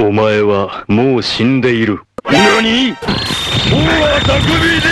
お前はもう死んでいる。何？大は匠